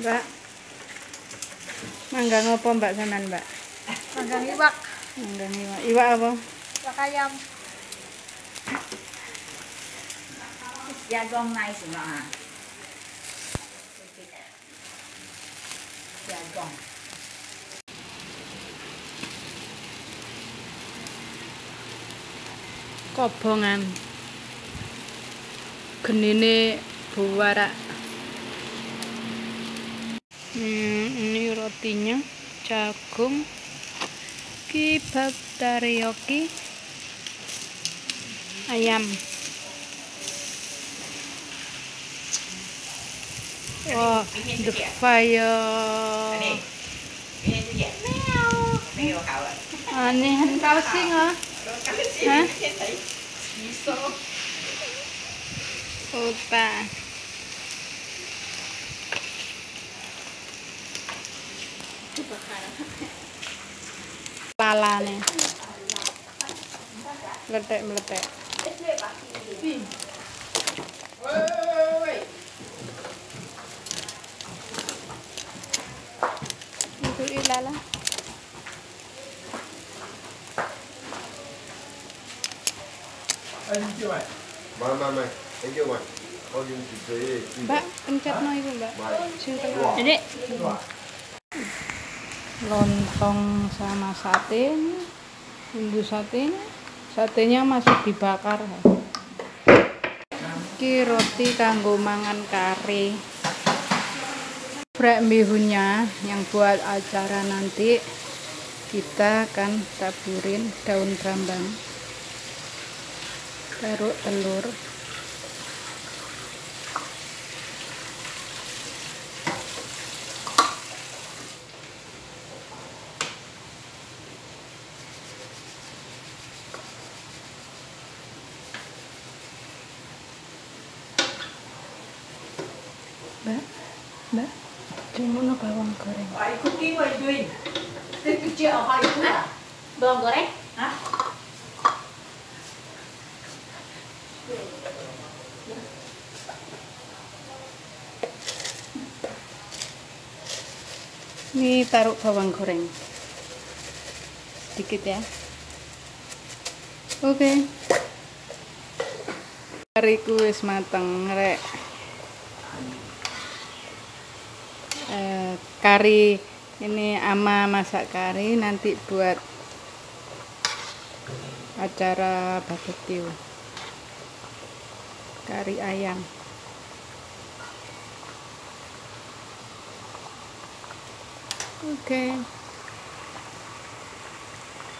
Mbak. Mangga ngopo Mbak sampean, Mbak? Manggang iwak, Mangga iwak. Iwak apa? iwak ayam. Jagong nice semua. Jagong. Kobongan. Genine buwarak. Hmm, ini rotinya, jagung, kebab teriyaki, ayam. Wah, the fire. Ini kau sing ah? Hah? Iso. pala nih meletek meletek itu ilala Mày, mày, mày, anh chưa mày. Bao nhiêu chị thấy Bạn, anh cắt nói rồi bạn Chưa tao Đấy. Lontong sama sate. Bumbu satenya. Satenya masih dibakar. Iki roti kanggo mangan kari. Brek bihunnya yang buat acara nanti kita akan taburin daun brambang taruh telur mbak mbak cuma bawang goreng Ai cooking what you doing? Take picture of how you cook ah. Bawang goreng? Hah? Ini taruh bawang goreng. Sedikit ya. Oke. Kariku wis mateng, rek. Kari ini ama masak kari nanti buat acara barbecue. Kari ayam. Oke.